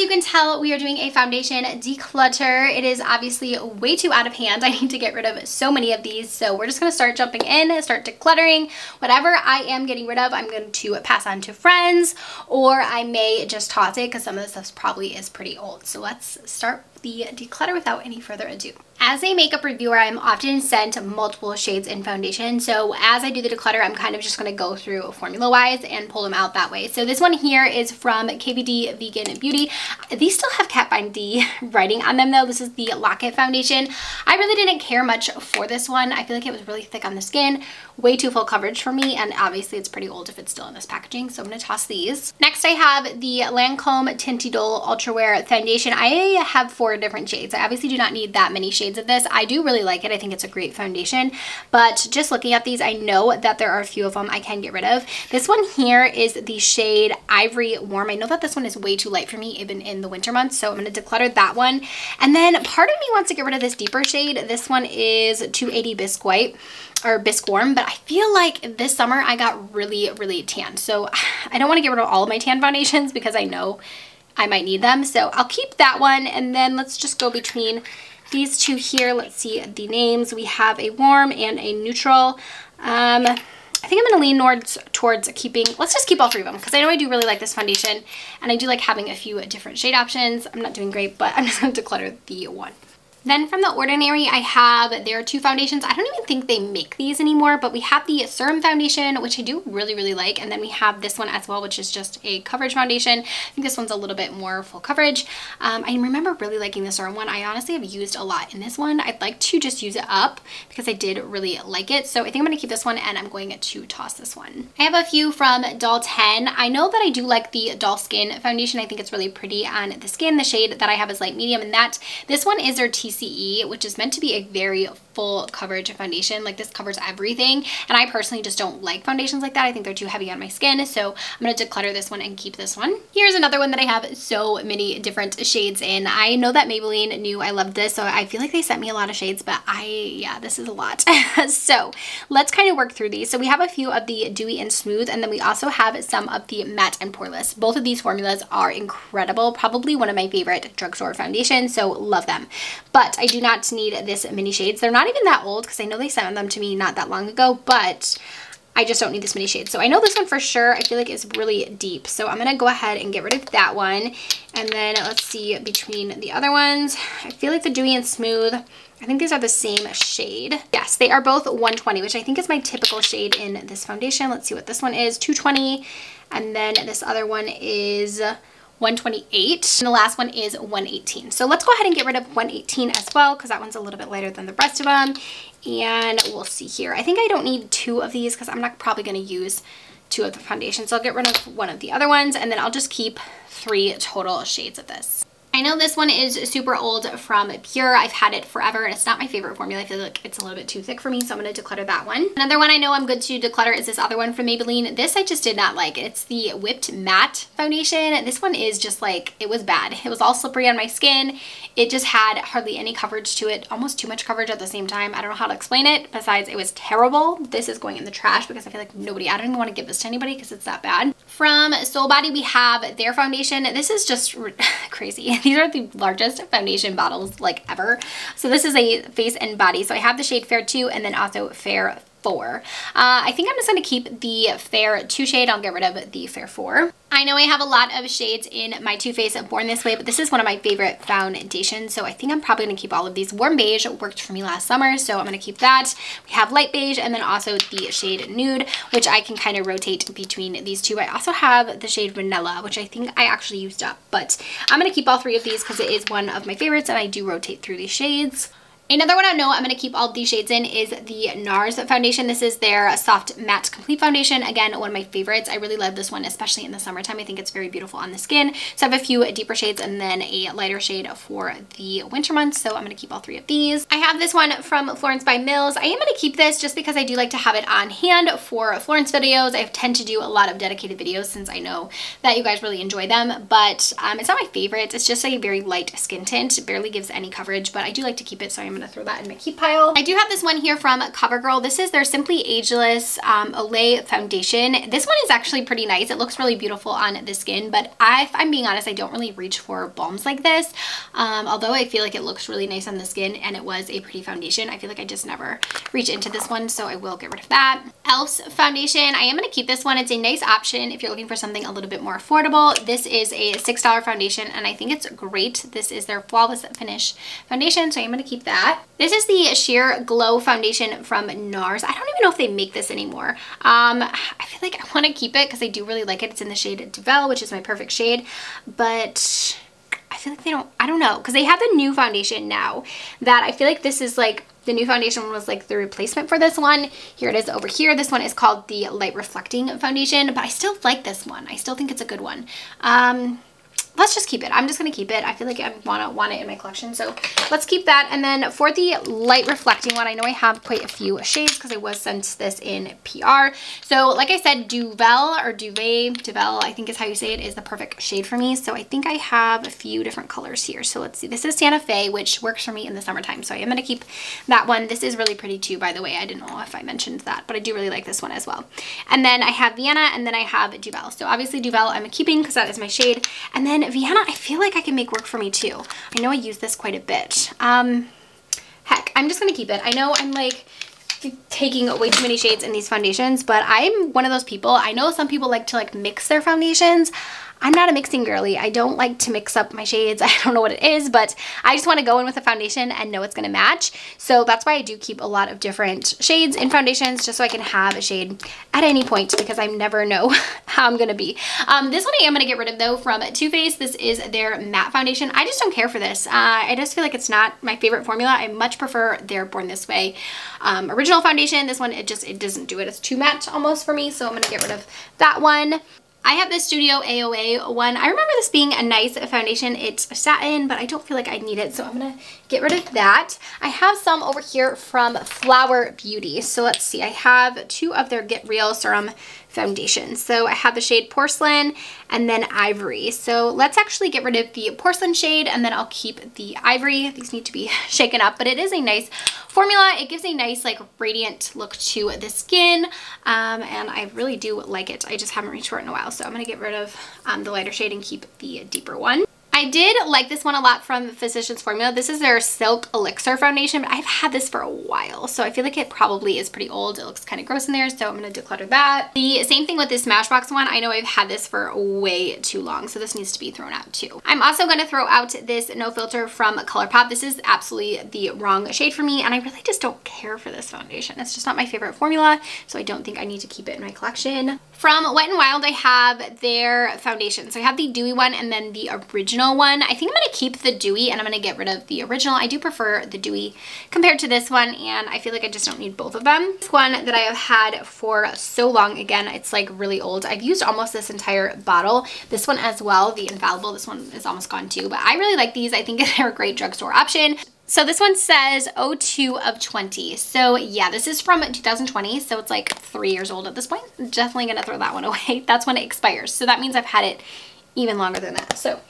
You can tell, we are doing a foundation declutter. It is obviously way too out of hand. I need to get rid of so many of these. So we're just gonna start jumping in, start decluttering. Whatever I am getting rid of, I'm going to pass on to friends or I may just toss it because some of this stuff probably is pretty old. So let's start the declutter without any further ado. As a makeup reviewer, I'm often sent multiple shades in foundation. So as I do the declutter, I'm kind of just going to go through formula-wise and pull them out that way. So this one here is from KVD Vegan Beauty. These still have Kat Von D writing on them though. This is the Lock-It foundation. I really didn't care much for this one. I feel like it was really thick on the skin, way too full coverage for me, and obviously it's pretty old if it's still in this packaging, so I'm to toss these. Next I have the Lancome Teint Idole Ultra Wear Foundation. I have four different shades. I obviously do not need that many shades shades of this. I do really like it. I think it's a great foundation, but just looking at these, I know that there are a few of them I can get rid of. This one here is the shade Ivory Warm. I know that this one is way too light for me even in the winter months, so I'm going to declutter that one. And then part of me wants to get rid of this deeper shade. This one is 280 Bisque White or bisque warm but I feel like this summer I got really really tan so I don't want to get rid of all of my tan foundations because I know I might need them so I'll keep that one and then let's just go between these two here, let's see the names. We have a warm and a neutral. Um, I think I'm going to lean towards, towards keeping, let's just keep all three of them because I know I do really like this foundation and I do like having a few different shade options. I'm not doing great, but I'm just going to declutter the one. Then from The Ordinary, I have there are two foundations. I don't even think they make these anymore, but we have the Serum Foundation, which I do really, really like. And then we have this one as well, which is just a coverage foundation. I think this one's a little bit more full coverage. Um, I remember really liking the Serum one. I honestly have used a lot in this one. I'd like to just use it up because I did really like it. So I think I'm going to keep this one and I'm going to toss this one. I have a few from Doll 10. I know that I do like the Doll Skin foundation. I think it's really pretty on the skin. The shade that I have is light medium and that this one is their T TCE, which is meant to be a very full coverage foundation. Like this covers everything. And I personally just don't like foundations like that. I think they're too heavy on my skin. So I'm going to declutter this one and keep this one. Here's another one that I have so many different shades in. I know that Maybelline knew I loved this. So I feel like they sent me a lot of shades, but I, yeah, this is a lot. so let's kind of work through these. So we have a few of the Dewy and Smooth. And then we also have some of the Matte and Poreless. Both of these formulas are incredible. Probably one of my favorite drugstore foundations. So love them. But I do not need this mini shades. They're not even that old because I know they sent them to me not that long ago, but I just don't need this many shades. So I know this one for sure, I feel like it's really deep. So I'm going to go ahead and get rid of that one. And then let's see between the other ones. I feel like the Dewy and Smooth, I think these are the same shade. Yes, they are both 120, which I think is my typical shade in this foundation. Let's see what this one is, 220. And then this other one is 128 and the last one is 118 so let's go ahead and get rid of 118 as well because that one's a little bit lighter than the rest of them and we'll see here. I think I don't need two of these because I'm not probably going to use two of the foundations. So I'll get rid of one of the other ones and then I'll just keep three total shades of this I know this one is super old from Pure. I've had it forever and it's not my favorite formula. I feel like it's a little bit too thick for me, so I'm to declutter that one. Another one I know I'm good to declutter is this other one from Maybelline. This I just did not like. It's the Whipped Matte Foundation. This one is just like, it was bad. It was all slippery on my skin. It just had hardly any coverage to it, almost too much coverage at the same time. I don't know how to explain it. Besides, it was terrible. This is going in the trash because I feel like nobody, I don't even want to give this to anybody because it's that bad. From Sol Body, we have their foundation. This is just crazy. These are the largest foundation bottles like ever. So this is a face and body. So I have the shade Fair 2 and then also Fair 4. Uh, I think I'm just to keep the Fair 2 shade. I'll get rid of the Fair 4. I know I have a lot of shades in my Too Faced Born This Way, but this is one of my favorite foundations, so I think I'm probably to keep all of these. Warm Beige worked for me last summer, so I'm to keep that. We have Light Beige and then also the shade Nude, which I can kind of rotate between these two. I also have the shade Vanilla, which I think I actually used up, but I'm to keep all three of these because it is one of my favorites and I do rotate through these shades. Another one I know I'm going to keep all these shades in is the NARS foundation. This is their Soft Matte Complete Foundation. Again, one of my favorites. I really love this one, especially in the summertime. I think it's very beautiful on the skin. So I have a few deeper shades and then a lighter shade for the winter months. So I'm going to keep all three of these. I have this one from Florence by Mills. I am going to keep this just because I do like to have it on hand for Florence videos. I tend to do a lot of dedicated videos since I know that you guys really enjoy them. But um, it's not my favorite. It's just a very light skin tint. It barely gives any coverage, but I do like to keep it. So I'm gonna throw that in my keep pile. I do have this one here from CoverGirl. This is their Simply Ageless um, Olay Foundation. This one is actually pretty nice. It looks really beautiful on the skin, but I, if I'm being honest, I don't really reach for balms like this. Um, although I feel like it looks really nice on the skin and it was a pretty foundation, I feel like I just never reach into this one, so I will get rid of that. e.l.f.'s foundation, I am gonna keep this one. It's a nice option if you're looking for something a little bit more affordable. This is a $6 foundation and I think it's great. This is their Flawless Finish foundation, so I'm gonna keep that. This is the Sheer Glow foundation from NARS. I don't even know if they make this anymore. Um, I feel like I wanna keep it because I do really like it. It's in the shade Duvel, which is my perfect shade, but I feel like they don't, I don't know, because they have the new foundation now that I feel like this is like, the new foundation was like the replacement for this one. Here it is over here. This one is called the Light Reflecting Foundation, but I still like this one. I still think it's a good one. Um, let's just keep it. I'm just going to keep it. I feel like I want to want it in my collection. So let's keep that. And then for the light reflecting one, I know I have quite a few shades because I was sent this in PR. So like I said, Duvel or Duvet, Duvel, I think is how you say it, is the perfect shade for me. So I think I have a few different colors here. So let's see. This is Santa Fe, which works for me in the summertime. So I am going to keep that one. This is really pretty too, by the way. I didn't know if I mentioned that, but I do really like this one as well. And then I have Vienna and then I have Duvel. So obviously Duvel I'm keeping because that is my shade. And then Vienna, I feel like I can make work for me too. I know I use this quite a bit. Um, heck, I'm just going to keep it. I know I'm like taking way too many shades in these foundations, but I'm one of those people. I know some people like to like mix their foundations. I'm not a mixing girly. I don't like to mix up my shades. I don't know what it is, but I just want to go in with a foundation and know it's going to match. So that's why I do keep a lot of different shades in foundations just so I can have a shade at any point because I never know how I'm going to be. Um, this one I am going to get rid of though from Too Faced. This is their matte foundation. I just don't care for this. Uh, I just feel like it's not my favorite formula. I much prefer their Born This Way um, original foundation. This one, it just, it doesn't do it. It's too matte almost for me. So I'm going to get rid of that one. I have the Studio AOA one. I remember this being a nice foundation. It's satin, but I don't feel like I need it, so I'm going to get rid of that. I have some over here from Flower Beauty. So let's see. I have two of their Get Real Serum foundation. So I have the shade Porcelain and then Ivory. So let's actually get rid of the Porcelain shade and then I'll keep the Ivory. These need to be shaken up, but it is a nice formula. It gives a nice like radiant look to the skin um, and I really do like it. I just haven't reached for it in a while. So I'm going to get rid of um, the lighter shade and keep the deeper one. I did like this one a lot from Physicians Formula. This is their Silk Elixir Foundation, but I've had this for a while, so I feel like it probably is pretty old. It looks kind of gross in there, so I'm going to declutter that. The same thing with this Smashbox one. I know I've had this for way too long, so this needs to be thrown out too. I'm also going to throw out this No Filter from ColourPop. This is absolutely the wrong shade for me, and I really just don't care for this foundation. It's just not my favorite formula, so I don't think I need to keep it in my collection. From Wet n Wild, I have their foundation. So I have the dewy one and then the original one. I think I'm to keep the dewy and I'm to get rid of the original. I do prefer the dewy compared to this one and I feel like I just don't need both of them. This one that I have had for so long, again, it's like really old. I've used almost this entire bottle. This one as well, the Infallible, this one is almost gone too, but I really like these. I think they're a great drugstore option. So this one says 02 of 20. So yeah, this is from 2020. So it's like three years old at this point. Definitely gonna throw that one away. That's when it expires. So that means I've had it even longer than that. So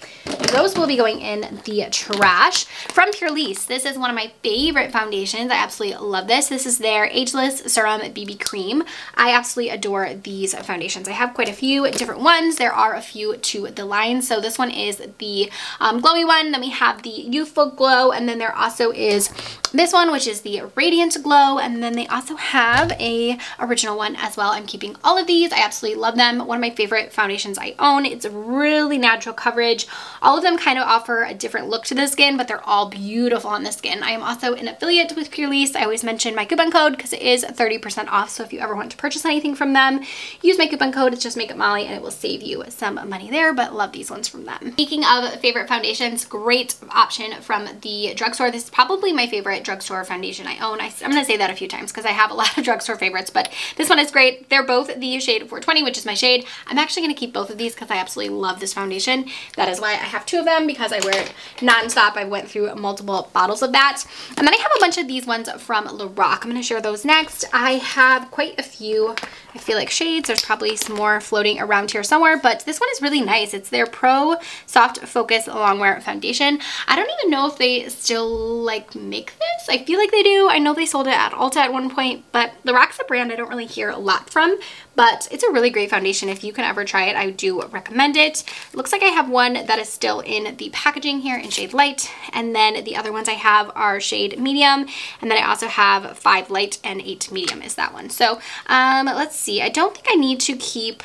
those will be going in the trash. From Purlisse, this is one of my favorite foundations. I absolutely love this. This is their Ageless Serum BB Cream. I absolutely adore these foundations. I have quite a few different ones. There are a few to the line. So this one is the um, glowy one. Then we have the Youthful Glow. And then there also is this one, which is the Radiant Glow. And then they also have a original one as well. I'm keeping all of these. I absolutely love them. One of my favorite foundations I own. It's really natural coverage. All of them kind of offer a different look to the skin, but they're all beautiful on the skin. I am also an affiliate with Purlisse. I always mention my coupon code because it is 30% off. So if you ever want to purchase anything from them, use my coupon code. It's just Makeup Molly and it will save you some money there, but love these ones from them. Speaking of favorite foundations, great option from the drugstore. This is probably my favorite drugstore foundation I own. I, going to say that a few times because I have a lot of drugstore favorites, but this one is great. They're both the shade 420, which is my shade. I'm actually going to keep both of these because I absolutely love this foundation. That is why I have two of them because I wear it nonstop. I went through multiple bottles of that. And then I have a bunch of these ones from Lorac. I'm going to share those next. I have quite a few I feel like shades. There's probably some more floating around here somewhere, but this one is really nice. It's their Pro Soft Focus Longwear Foundation. I don't even know if they still like make this. I feel like they do. I know they sold it at Ulta at one point, but the Roxa brand I don't really hear a lot from, but it's a really great foundation. If you can ever try it, I do recommend it. it. Looks like I have one that is still in the packaging here in shade light, and then the other ones I have are shade medium, and then I also have five light and eight medium is that one. So um, let's see. I don't think I need to keep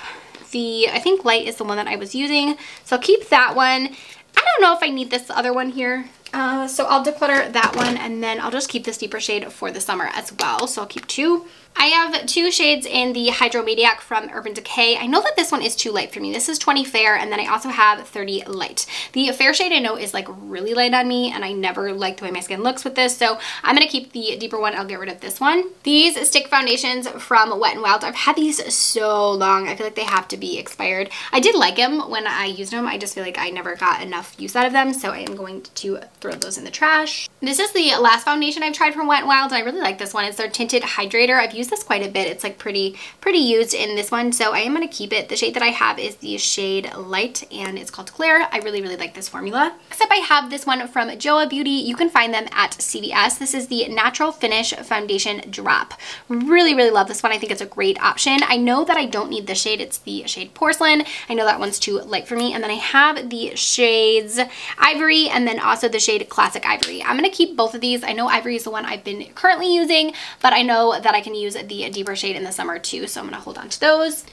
the, I think light is the one that I was using, so I'll keep that one. I don't know if I need this other one here. Uh, so I'll declutter that one and then I'll just keep this deeper shade for the summer as well. So I'll keep two. I have two shades in the Hydromaniac from Urban Decay. I know that this one is too light for me. This is 20 Fair, and then I also have 30 Light. The Fair shade I know is like really light on me, and I never like the way my skin looks with this, so I'm to keep the deeper one. I'll get rid of this one. These stick foundations from Wet n Wild, I've had these so long. I feel like they have to be expired. I did like them when I used them. I just feel like I never got enough use out of them, so I am going to throw those in the trash. This is the last foundation I've tried from Wet n Wild, and I really like this one. It's their Tinted Hydrator. I've used use this quite a bit. It's like pretty, pretty used in this one. So I am going to keep it. The shade that I have is the shade Light and it's called Claire. I really, really like this formula. Except I have this one from Joah Beauty. You can find them at CVS. This is the Natural Finish Foundation Drop. Really, really love this one. I think it's a great option. I know that I don't need the shade. It's the shade Porcelain. I know that one's too light for me. And then I have the shades Ivory and then also the shade Classic Ivory. I'm going to keep both of these. I know Ivory is the one I've been currently using, but I know that I can use the deeper shade in the summer too, so I'm gonna hold on to those.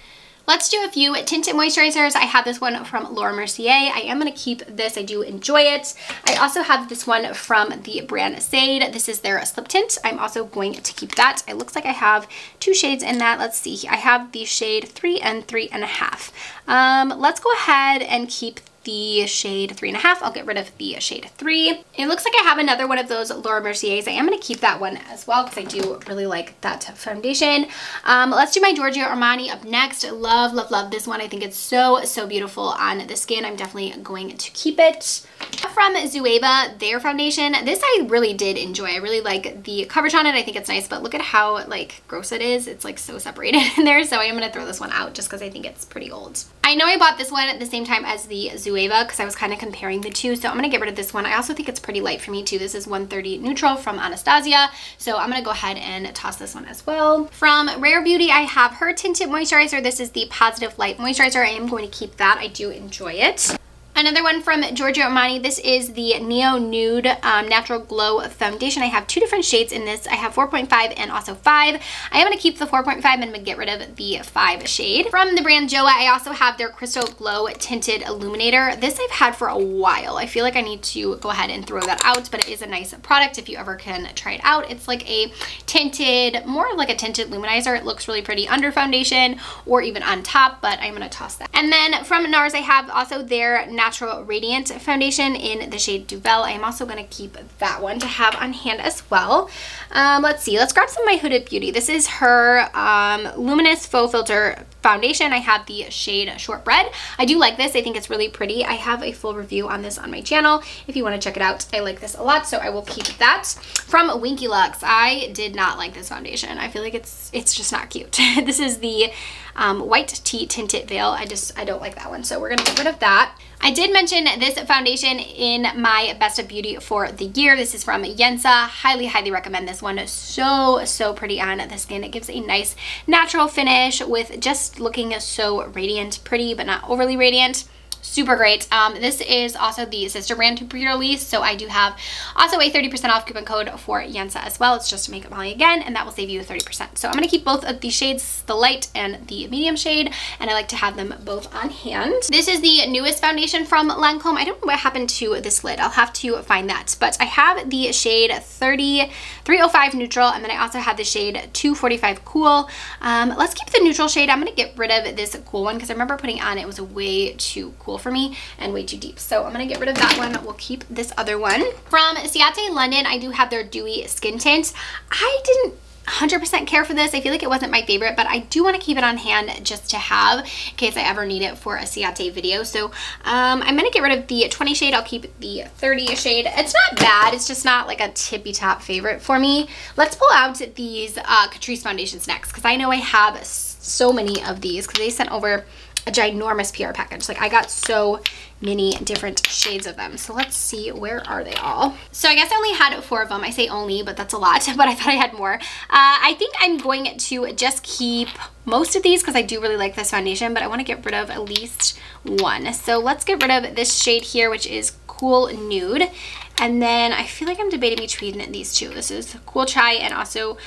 Let's do a few tinted moisturizers. I have this one from Laura Mercier. I am going to keep this. I do enjoy it. I also have this one from the brand Saie. This is their slip tint. I'm also going to keep that. It looks like I have two shades in that. Let's see. I have the shade three and three and a half. Um, let's go ahead and keep the shade three and a half. I'll get rid of the shade three. It looks like I have another one of those Laura Merciers. I am going to keep that one as well because I do really like that foundation. Um, let's do my Giorgio Armani up next. Love, love, love this one. I think it's so, so beautiful on the skin. I'm definitely going to keep it. From Zoeva, their foundation. This I really did enjoy. I really like the coverage on it. I think it's nice, but look at how like gross it is. It's like so separated in there. So I am going to throw this one out just because I think it's pretty old. I know I bought this one at the same time as the Zoeva because I was kind of comparing the two. So I'm going to get rid of this one. I also think it's pretty light for me too. This is 130 Neutral from Anastasia. So I'm going to go ahead and toss this one as well. From Rare Beauty, I have her tinted moisturizer. This is the Positive Light Moisturizer. I am going to keep that. I do enjoy it. Another one from Giorgio Armani. This is the Neo Nude um, Natural Glow Foundation. I have two different shades in this. I have 4.5 and also 5. I am going to keep the 4.5 and I'm going to get rid of the 5 shade. From the brand Joah, I also have their Crystal Glow Tinted Illuminator. This I've had for a while. I feel like I need to go ahead and throw that out, but it is a nice product if you ever can try it out. It's like a tinted, more like a tinted luminizer. It looks really pretty under foundation or even on top, but I'm going to toss that. And then from NARS, I have also their Natural Radiant Foundation in the shade Duvel. I am also going to keep that one to have on hand as well. Um, let's see. Let's grab some of my Huda Beauty. This is her um, Luminous Faux Filter Foundation. I have the shade Shortbread. I do like this. I think it's really pretty. I have a full review on this on my channel if you want to check it out. I like this a lot, so I will keep that. From Winky Lux, I did not like this foundation. I feel like it's it's just not cute. this is the um, White Tea Tinted Veil. I just, I don't like that one. So we're going to get rid of that. I did mention this foundation in my Best of Beauty for the year. This is from Yensa. Highly, highly recommend this one. So, so pretty on the skin. It gives a nice natural finish with just looking so radiant, pretty, but not overly radiant super great. Um, this is also the sister brand to Purlisse, so I do have also a 30% off coupon code for Yensa as well. It's just to make it Molly again, and that will save you 30%. So I'm going to keep both of these shades, the light and the medium shade, and I like to have them both on hand. This is the newest foundation from Lancome. I don't know what happened to this lid. I'll have to find that, but I have the shade 30, 305 Neutral, and then I also have the shade 245 Cool. Um, let's keep the neutral shade. I'm going to get rid of this cool one because I remember putting on it was a way too cool for me and way too deep. So I'm going to get rid of that one. We'll keep this other one. From Ciate London, I do have their Dewy Skin Tint. I didn't 100% care for this. I feel like it wasn't my favorite, but I do want to keep it on hand just to have in case I ever need it for a Ciate video. So um, I'm going to get rid of the 20 shade. I'll keep the 30 shade. It's not bad. It's just not like a tippy top favorite for me. Let's pull out these uh, Catrice foundations next because I know I have so many of these because they sent over a ginormous PR package. Like I got so many different shades of them. So let's see, where are they all? So I guess I only had four of them. I say only, but that's a lot, but I thought I had more. Uh, I think I'm going to just keep most of these because I do really like this foundation, but I want to get rid of at least one. So let's get rid of this shade here, which is Cool Nude. And then I feel like I'm debating between these two. This is Cool Chai and also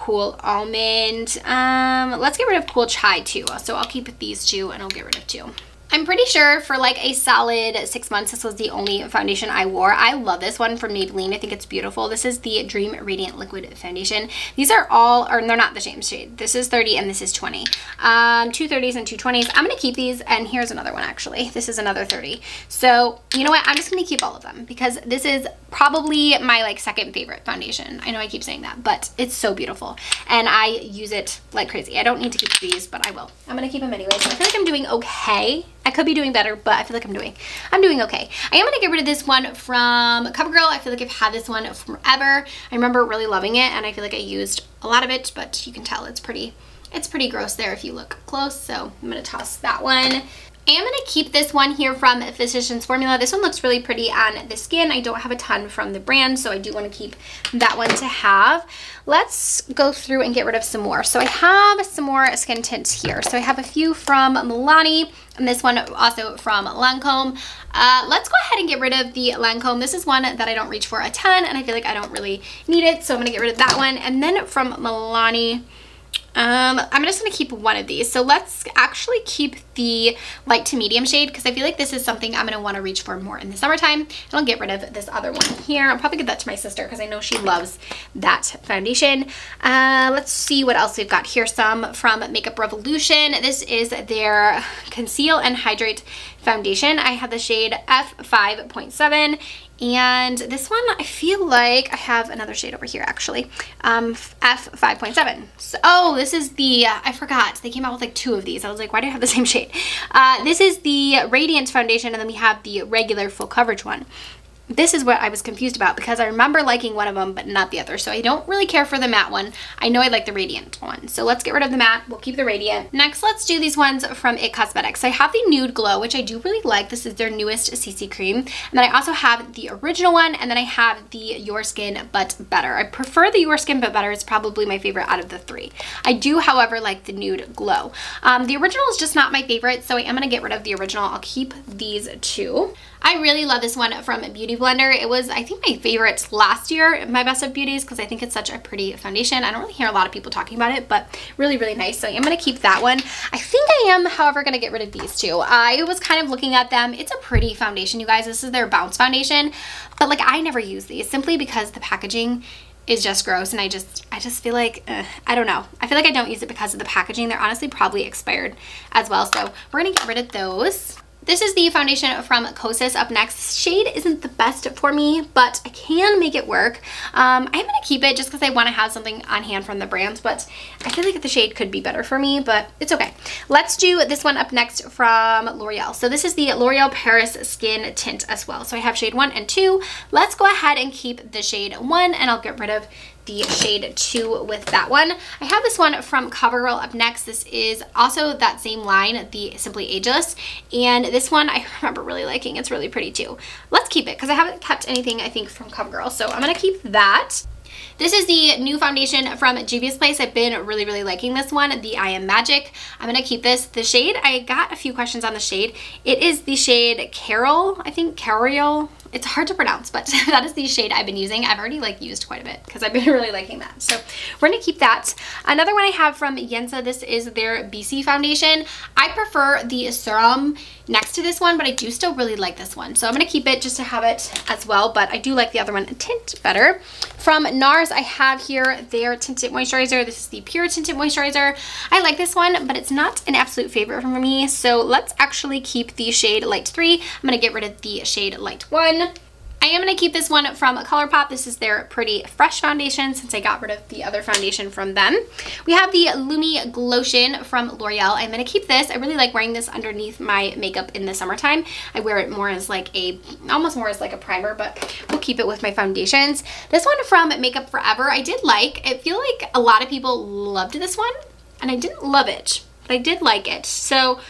Cool Almond. Um, let's get rid of Cool Chai too. So I'll keep these two and I'll get rid of two. I'm pretty sure for like a solid six months, this was the only foundation I wore. I love this one from Maybelline. I think it's beautiful. This is the Dream Radiant Liquid Foundation. These are all, or they're not the same shade. This is 30 and this is 20. Um, two 30s and two 20s. I'm going to keep these and here's another one actually. This is another 30. So you know what? I'm just going to keep all of them because this is probably my like second favorite foundation. I know I keep saying that, but it's so beautiful and I use it like crazy. I don't need to keep these, but I will. I'm going to keep them anyway. So I feel like I'm doing okay I could be doing better, but I feel like I'm doing, I'm doing okay. I am to get rid of this one from CoverGirl. I feel like I've had this one forever. I remember really loving it, and I feel like I used a lot of it, but you can tell it's pretty, it's pretty gross there if you look close. So I'm to toss that one. I am going to keep this one here from Physicians Formula. This one looks really pretty on the skin. I don't have a ton from the brand, so I do want to keep that one to have. Let's go through and get rid of some more. So I have some more skin tints here. So I have a few from Milani, and this one also from Lancome. Uh, let's go ahead and get rid of the Lancome. This is one that I don't reach for a ton, and I feel like I don't really need it, so I'm going to get rid of that one. And then from Milani, um, I'm just going to keep one of these. So let's actually keep the light to medium shade because I feel like this is something I'm going to want to reach for more in the summertime. And I'll get rid of this other one here. I'll probably give that to my sister because I know she loves that foundation. Uh, let's see what else we've got here. Some from Makeup Revolution. This is their Conceal and Hydrate Foundation. I have the shade F5.7 and this one, I feel like I have another shade over here actually. Um, F5.7. So, oh, this is the, uh, I forgot. They came out with like two of these. I was like, why do I have the same shade? Uh, this is the Radiance Foundation and then we have the regular full coverage one this is what I was confused about because I remember liking one of them but not the other. So I don't really care for the matte one. I know I like the radiant one. So let's get rid of the matte. We'll keep the radiant. Next, let's do these ones from IT Cosmetics. I have the Nude Glow, which I do really like. This is their newest CC cream. And then I also have the original one and then I have the Your Skin But Better. I prefer the Your Skin But Better. It's probably my favorite out of the three. I do, however, like the Nude Glow. Um, the original is just not my favorite, so I am going to get rid of the original. I'll keep these two. I really love this one from Beauty Blender. It was, I think, my favorite last year, my best of beauties, because I think it's such a pretty foundation. I don't really hear a lot of people talking about it, but really, really nice. So I'm going to keep that one. I think I am, however, going to get rid of these two. I was kind of looking at them. It's a pretty foundation, you guys. This is their Bounce Foundation, but like I never use these simply because the packaging is just gross and I just I just feel like uh, I don't know I feel like I don't use it because of the packaging they're honestly probably expired as well so we're gonna get rid of those this is the foundation from Kosas up next. Shade isn't the best for me, but I can make it work. Um, I'm going to keep it just because I want to have something on hand from the brands, but I feel like the shade could be better for me, but it's okay. Let's do this one up next from L'Oreal. So this is the L'Oreal Paris Skin Tint as well. So I have shade 1 and 2. Let's go ahead and keep the shade 1 and I'll get rid of the shade 2 with that one. I have this one from CoverGirl up next. This is also that same line, the Simply Ageless. And this one I remember really liking. It's really pretty too. Let's keep it because I haven't kept anything I think from CoverGirl. So I'm going to keep that. This is the new foundation from Juvia's Place. I've been really, really liking this one, the I Am Magic. I'm going to keep this. The shade, I got a few questions on the shade. It is the shade Carol, I think Carol it's hard to pronounce, but that is the shade I've been using. I've already like used quite a bit because I've been really liking that. So we're gonna keep that. Another one I have from Yensa, this is their BC foundation. I prefer the serum next to this one, but I do still really like this one. So I'm gonna keep it just to have it as well, but I do like the other one a tint better. From NARS, I have here their tinted moisturizer. This is the Pure Tinted Moisturizer. I like this one, but it's not an absolute favorite for me. So let's actually keep the shade Light 3. I'm gonna get rid of the shade Light 1. I am going to keep this one from ColourPop. This is their Pretty Fresh foundation since I got rid of the other foundation from them. We have the Lumi Glotion from L'Oreal. I'm going to keep this. I really like wearing this underneath my makeup in the summertime. I wear it more as like a, almost more as like a primer, but we'll keep it with my foundations. This one from Makeup Forever I did like. I feel like a lot of people loved this one. and I didn't love it, but I did like it. So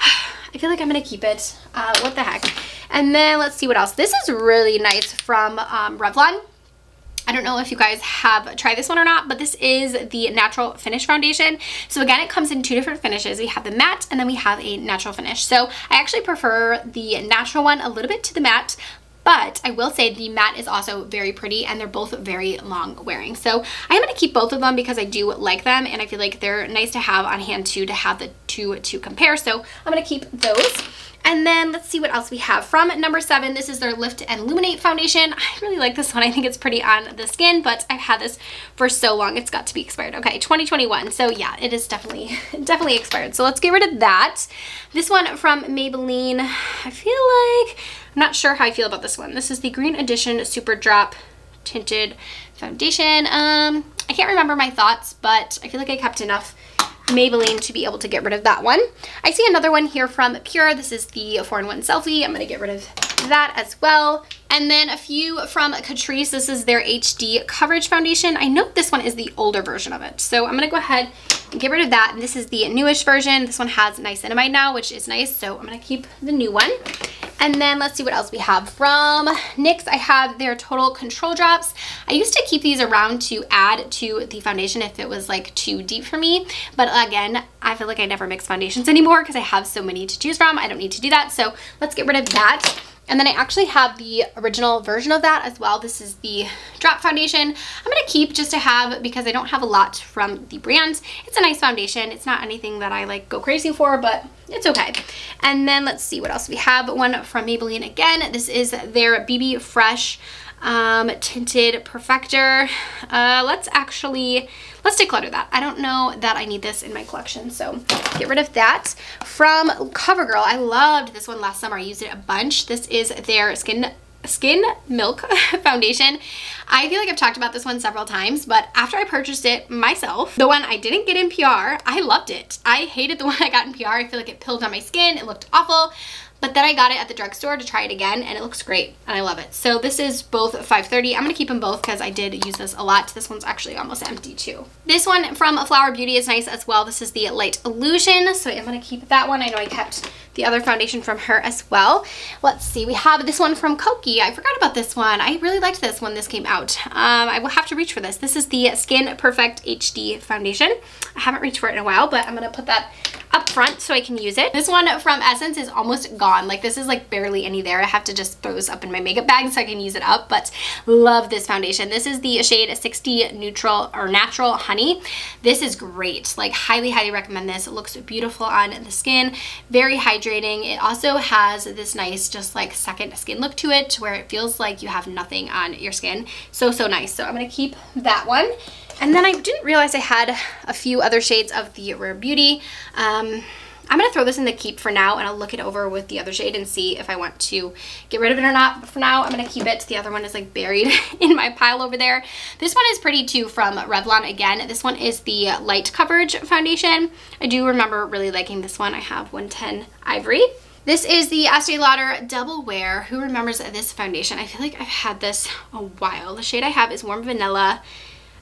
I feel like I'm gonna keep it. Uh, what the heck? And then let's see what else. This is really nice from um, Revlon. I don't know if you guys have tried this one or not, but this is the Natural Finish Foundation. So again, it comes in two different finishes. We have the matte and then we have a natural finish. So I actually prefer the natural one a little bit to the matte, but I will say the matte is also very pretty and they're both very long wearing. So I am going to keep both of them because I do like them and I feel like they're nice to have on hand too to have the two to compare. So I'm going to keep those. And then let's see what else we have. From number seven, this is their Lift and Illuminate Foundation. I really like this one. I think it's pretty on the skin, but I've had this for so long. It's got to be expired. Okay, 2021. So yeah, it is definitely, definitely expired. So let's get rid of that. This one from Maybelline, I feel like, I'm not sure how I feel about this one. This is the Green Edition Super Drop Tinted Foundation. Um, I can't remember my thoughts, but I feel like I kept enough Maybelline to be able to get rid of that one. I see another one here from Pure. This is the 4-in-1 Selfie. I'm going to get rid of that as well. And then a few from Catrice. This is their HD Coverage Foundation. I know this one is the older version of it. So I'm going to go ahead and get rid of that. And this is the newish version. This one has niacinamide now, which is nice. So I'm going to keep the new one. And then let's see what else we have. From NYX, I have their Total Control Drops. I used to keep these around to add to the foundation if it was like too deep for me. But again, I feel like I never mix foundations anymore because I have so many to choose from. I don't need to do that. So let's get rid of that. And then I actually have the original version of that as well. This is the drop foundation. I'm going to keep just to have because I don't have a lot from the brand. It's a nice foundation. It's not anything that I like go crazy for, but it's okay. And then let's see what else we have. One from Maybelline again. This is their BB Fresh um, tinted perfector. Uh, let's actually, let's declutter that. I don't know that I need this in my collection, so get rid of that. From CoverGirl, I loved this one last summer. I used it a bunch. This is their Skin Skin Milk Foundation. I feel like I've talked about this one several times, but after I purchased it myself, the one I didn't get in PR, I loved it. I hated the one I got in PR. I feel like it pilled on my skin. It looked awful. But then I got it at the drugstore to try it again and it looks great and I love it. So this is both 530. I'm going to keep them both because I did use this a lot. This one's actually almost empty too. This one from Flower Beauty is nice as well. This is the Light Illusion. So I'm going to keep that one. I know I kept the other foundation from her as well. Let's see. We have this one from Kokie. I forgot about this one. I really liked this when this came out. Um, I will have to reach for this. This is the Skin Perfect HD foundation. I haven't reached for it in a while, but I'm going to put that front so I can use it. This one from Essence is almost gone. Like this is like barely any there. I have to just throw this up in my makeup bag so I can use it up, but love this foundation. This is the shade 60 Neutral or Natural Honey. This is great. Like highly, highly recommend this. It looks beautiful on the skin. Very hydrating. It also has this nice just like second skin look to it where it feels like you have nothing on your skin. So, so nice. So I'm going to keep that one. And then I didn't realize I had a few other shades of the Rare Beauty. Um, I'm going to throw this in the keep for now and I'll look it over with the other shade and see if I want to get rid of it or not. But for now, I'm going to keep it. The other one is like buried in my pile over there. This one is pretty too from Revlon again. This one is the Light Coverage Foundation. I do remember really liking this one. I have 110 Ivory. This is the Estee Lauder Double Wear. Who remembers this foundation? I feel like I've had this a while. The shade I have is Warm Vanilla.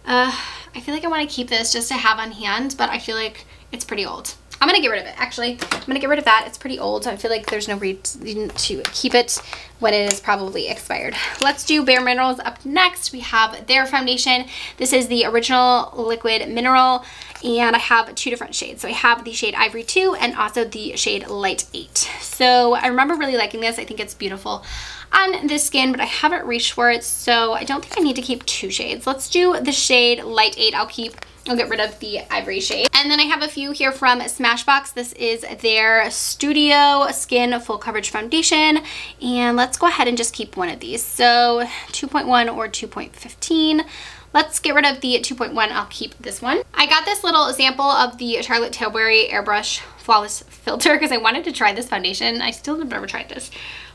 Uh, I feel like I want to keep this just to have on hand, but I feel like it's pretty old. I'm going to get rid of it, actually. I'm going to get rid of that. It's pretty old. I feel like there's no reason to keep it when it is probably expired. Let's do Bare Minerals up next. We have their foundation. This is the original liquid mineral, and I have two different shades. So I have the shade Ivory 2 and also the shade Light 8. So I remember really liking this. I think it's beautiful on this skin, but I haven't reached for it, so I don't think I need to keep two shades. Let's do the shade Light 8. I'll keep I'll get rid of the ivory shade. And then I have a few here from Smashbox. This is their Studio Skin Full Coverage Foundation. And let's go ahead and just keep one of these. So 2.1 or 2.15. Let's get rid of the 2.1. I'll keep this one. I got this little sample of the Charlotte Tilbury Airbrush Flawless Filter because I wanted to try this foundation. I still have never tried this.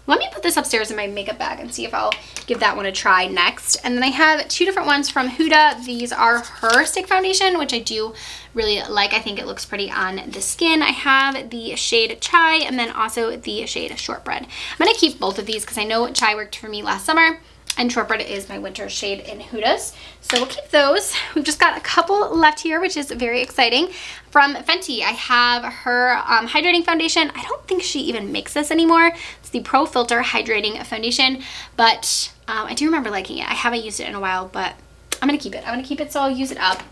Let me put this upstairs in my makeup bag and see if I'll give that one a try next. And then I have two different ones from Huda. These are her stick foundation, which I do really like. I think it looks pretty on the skin. I have the shade Chai and then also the shade Shortbread. I'm going to keep both of these because I know Chai worked for me last summer and Shortbread is my winter shade in Huda's. So we'll keep those. We've just got a couple left here, which is very exciting. From Fenty, I have her um, hydrating foundation. I don't think she even makes this anymore. It's the Pro Filter Hydrating Foundation, but um, I do remember liking it. I haven't used it in a while, but I'm gonna keep it. I'm gonna keep it so I'll use it up.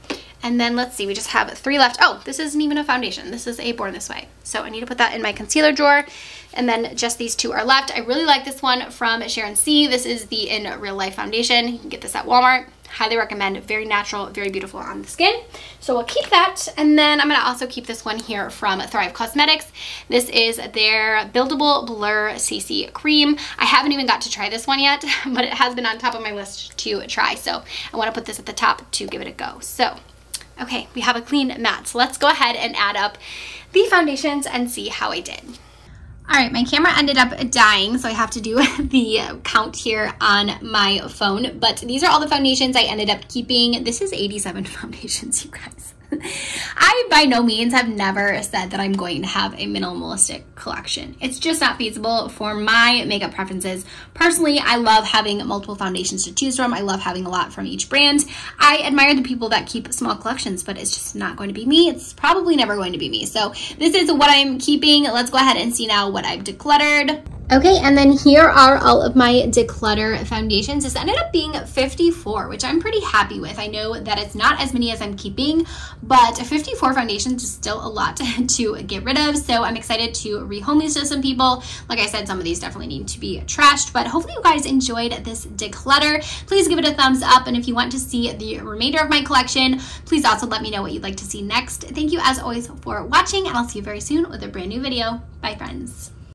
And then let's see, we just have three left. Oh, this isn't even a foundation. This is a Born This Way. So I need to put that in my concealer drawer. And then just these two are left. I really like this one from Sharon C. This is the In Real Life foundation. You can get this at Walmart. Highly recommend. Very natural, very beautiful on the skin. So we'll keep that. And then I'm going to also keep this one here from Thrive Causemetics. This is their Buildable Blur CC Cream. I haven't even got to try this one yet, but it has been on top of my list to try. So I want to put this at the top to give it a go. So Okay, we have a clean mat. So let's go ahead and add up the foundations and see how I did. All right, my camera ended up dying, so I have to do the count here on my phone. But these are all the foundations I ended up keeping. This is 87 foundations, you guys. I by no means have never said that I'm going to have a minimalistic collection. It's just not feasible for my makeup preferences. Personally, I love having multiple foundations to choose from. I love having a lot from each brand. I admire the people that keep small collections, but it's just not going to be me. It's probably never going to be me. So this is what I'm keeping. Let's go ahead and see now what I've decluttered. Okay, and then here are all of my declutter foundations. This ended up being 54, which I'm pretty happy with. I know that it's not as many as I'm keeping, but 54 foundations is still a lot to get rid of. So I'm excited to rehome these to some people. Like I said, some of these definitely need to be trashed, but hopefully you guys enjoyed this declutter. Please give it a thumbs up. And if you want to see the remainder of my collection, please also let me know what you'd like to see next. Thank you as always for watching, and I'll see you very soon with a brand new video. Bye, friends.